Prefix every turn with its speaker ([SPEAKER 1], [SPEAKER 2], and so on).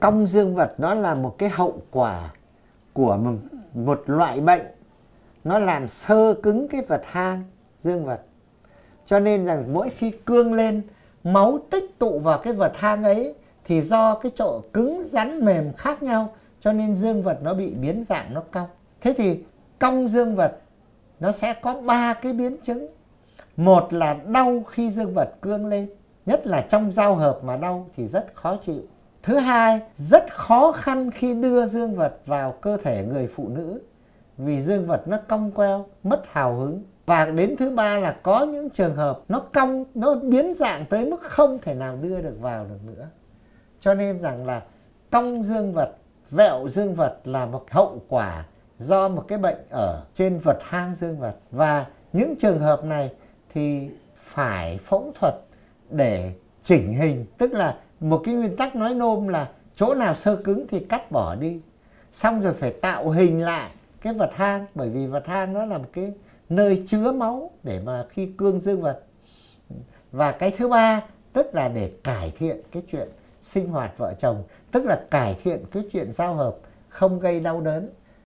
[SPEAKER 1] cong dương vật nó là một cái hậu quả của một, một loại bệnh. Nó làm sơ cứng cái vật hang dương vật. Cho nên rằng mỗi khi cương lên máu tích tụ vào cái vật hang ấy thì do cái chỗ cứng rắn mềm khác nhau cho nên dương vật nó bị biến dạng nó cong. Thế thì cong dương vật nó sẽ có ba cái biến chứng. Một là đau khi dương vật cương lên nhất là trong giao hợp mà đau thì rất khó chịu thứ hai, rất khó khăn khi đưa dương vật vào cơ thể người phụ nữ vì dương vật nó cong queo, mất hào hứng. Và đến thứ ba là có những trường hợp nó cong, nó biến dạng tới mức không thể nào đưa được vào được nữa. Cho nên rằng là cong dương vật, vẹo dương vật là một hậu quả do một cái bệnh ở trên vật hang dương vật. Và những trường hợp này thì phải phẫu thuật để chỉnh hình, tức là một cái nguyên tắc nói nôm là chỗ nào sơ cứng thì cắt bỏ đi. Xong rồi phải tạo hình lại cái vật hang, bởi vì vật hang nó là một cái nơi chứa máu để mà khi cương dương vật. Và cái thứ ba, tức là để cải thiện cái chuyện sinh hoạt vợ chồng, tức là cải thiện cái chuyện giao hợp, không gây đau đớn.